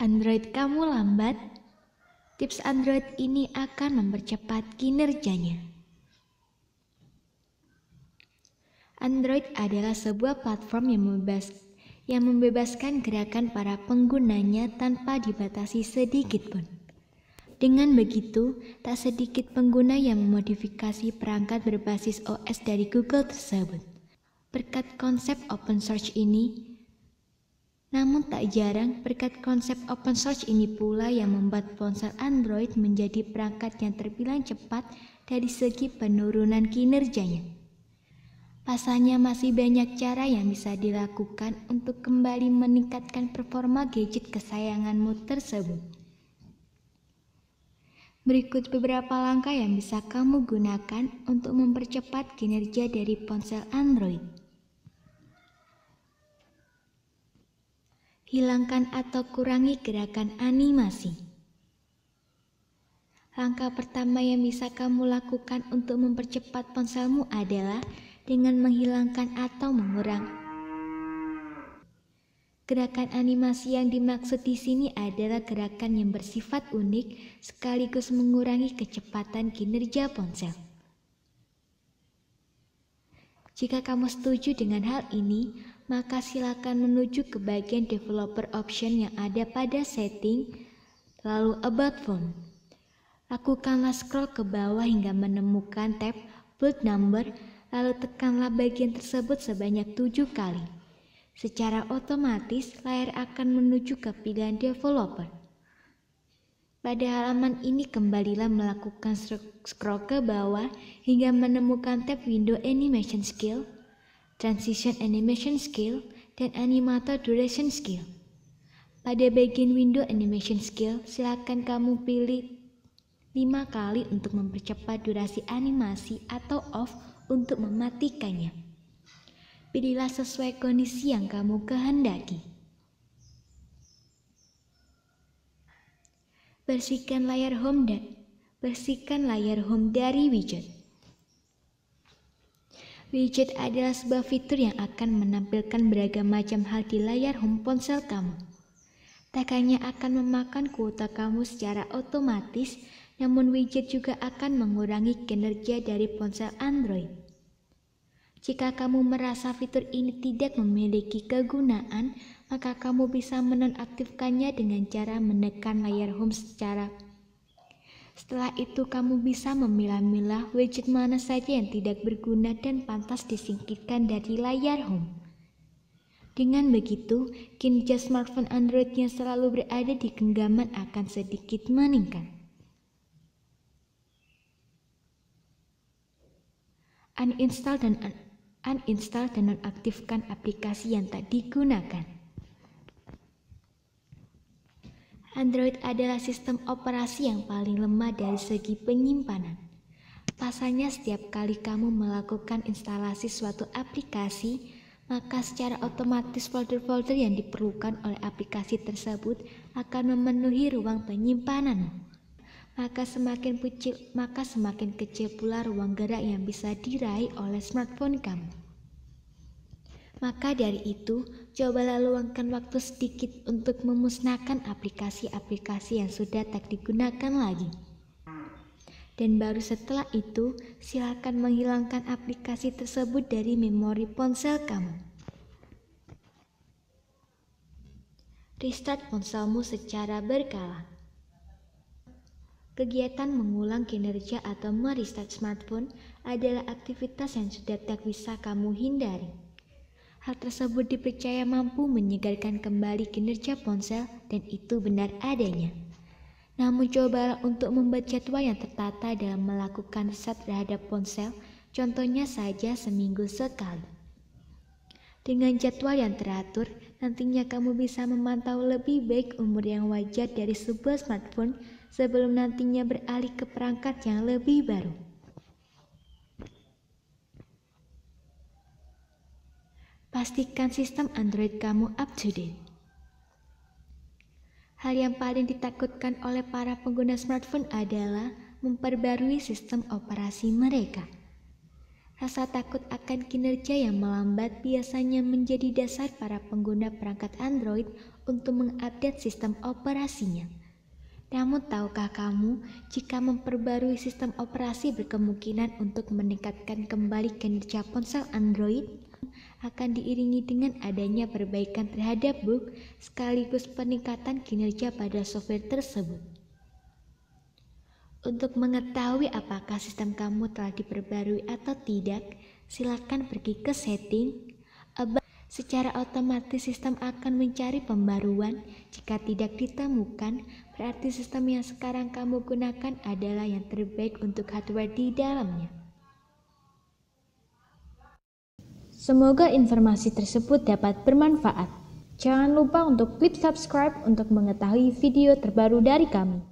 Android kamu lambat? Tips Android ini akan mempercepat kinerjanya. Android adalah sebuah platform yang membebas, yang membebaskan gerakan para penggunanya tanpa dibatasi sedikit pun. Dengan begitu, tak sedikit pengguna yang memodifikasi perangkat berbasis OS dari Google tersebut. Berkat konsep open source ini, namun tak jarang berkat konsep open source ini pula yang membuat ponsel Android menjadi perangkat yang terbilang cepat dari segi penurunan kinerjanya. Pasalnya masih banyak cara yang bisa dilakukan untuk kembali meningkatkan performa gadget kesayanganmu tersebut. Berikut beberapa langkah yang bisa kamu gunakan untuk mempercepat kinerja dari ponsel Android. Hilangkan atau kurangi gerakan animasi. Langkah pertama yang bisa kamu lakukan untuk mempercepat ponselmu adalah dengan menghilangkan atau mengurangi. Gerakan animasi yang dimaksud di sini adalah gerakan yang bersifat unik sekaligus mengurangi kecepatan kinerja ponsel. Jika kamu setuju dengan hal ini, maka silakan menuju ke bagian developer option yang ada pada setting, lalu about phone. Lakukanlah scroll ke bawah hingga menemukan tab build number, lalu tekanlah bagian tersebut sebanyak tujuh kali. Secara otomatis, layar akan menuju ke pilihan developer. Pada halaman ini kembalilah melakukan scroll ke bawah hingga menemukan tab window animation skill, transition animation skill, dan animator duration skill. Pada bagian window animation skill, silakan kamu pilih 5 kali untuk mempercepat durasi animasi atau off untuk mematikannya. Pilihlah sesuai kondisi yang kamu kehendaki. Bersihkan layar home dan bersihkan layar home dari widget. Widget adalah sebuah fitur yang akan menampilkan beragam macam hal di layar home ponsel kamu. Tak hanya akan memakan kuota kamu secara otomatis, namun widget juga akan mengurangi kinerja dari ponsel Android. Jika kamu merasa fitur ini tidak memiliki kegunaan, maka kamu bisa menonaktifkannya dengan cara menekan layar home secara setelah itu kamu bisa memilah-milah widget mana saja yang tidak berguna dan pantas disingkirkan dari layar home. Dengan begitu, kinerja smartphone Android yang selalu berada di genggaman akan sedikit meningkat. Uninstall dan un uninstall dan nonaktifkan aplikasi yang tak digunakan. Android adalah sistem operasi yang paling lemah dari segi penyimpanan. Pasalnya setiap kali kamu melakukan instalasi suatu aplikasi, maka secara otomatis folder-folder yang diperlukan oleh aplikasi tersebut akan memenuhi ruang penyimpanan. Maka semakin kecil, maka semakin kecil pula ruang gerak yang bisa diraih oleh smartphone kamu. Maka dari itu, cobalah luangkan waktu sedikit untuk memusnahkan aplikasi-aplikasi yang sudah tak digunakan lagi. Dan baru setelah itu, silakan menghilangkan aplikasi tersebut dari memori ponsel kamu. Restart ponselmu secara berkala. Kegiatan mengulang kinerja atau merestart smartphone adalah aktivitas yang sudah tak bisa kamu hindari. Hal tersebut dipercaya mampu menyegarkan kembali kinerja ponsel dan itu benar adanya. Namun cobalah untuk membuat jadwal yang tertata dalam melakukan reset terhadap ponsel, contohnya saja seminggu sekali. Dengan jadwal yang teratur, nantinya kamu bisa memantau lebih baik umur yang wajar dari sebuah smartphone sebelum nantinya beralih ke perangkat yang lebih baru. Pastikan sistem Android kamu up to date. Hal yang paling ditakutkan oleh para pengguna smartphone adalah memperbarui sistem operasi mereka. Rasa takut akan kinerja yang melambat biasanya menjadi dasar para pengguna perangkat Android untuk mengupdate sistem operasinya. Namun tahukah kamu, jika memperbarui sistem operasi berkemungkinan untuk meningkatkan kembali kinerja ponsel Android, akan diiringi dengan adanya perbaikan terhadap bug sekaligus peningkatan kinerja pada software tersebut. Untuk mengetahui apakah sistem kamu telah diperbarui atau tidak, silakan pergi ke setting. Secara otomatis sistem akan mencari pembaruan. Jika tidak ditemukan, berarti sistem yang sekarang kamu gunakan adalah yang terbaik untuk hardware di dalamnya. Semoga informasi tersebut dapat bermanfaat. Jangan lupa untuk klik subscribe untuk mengetahui video terbaru dari kami.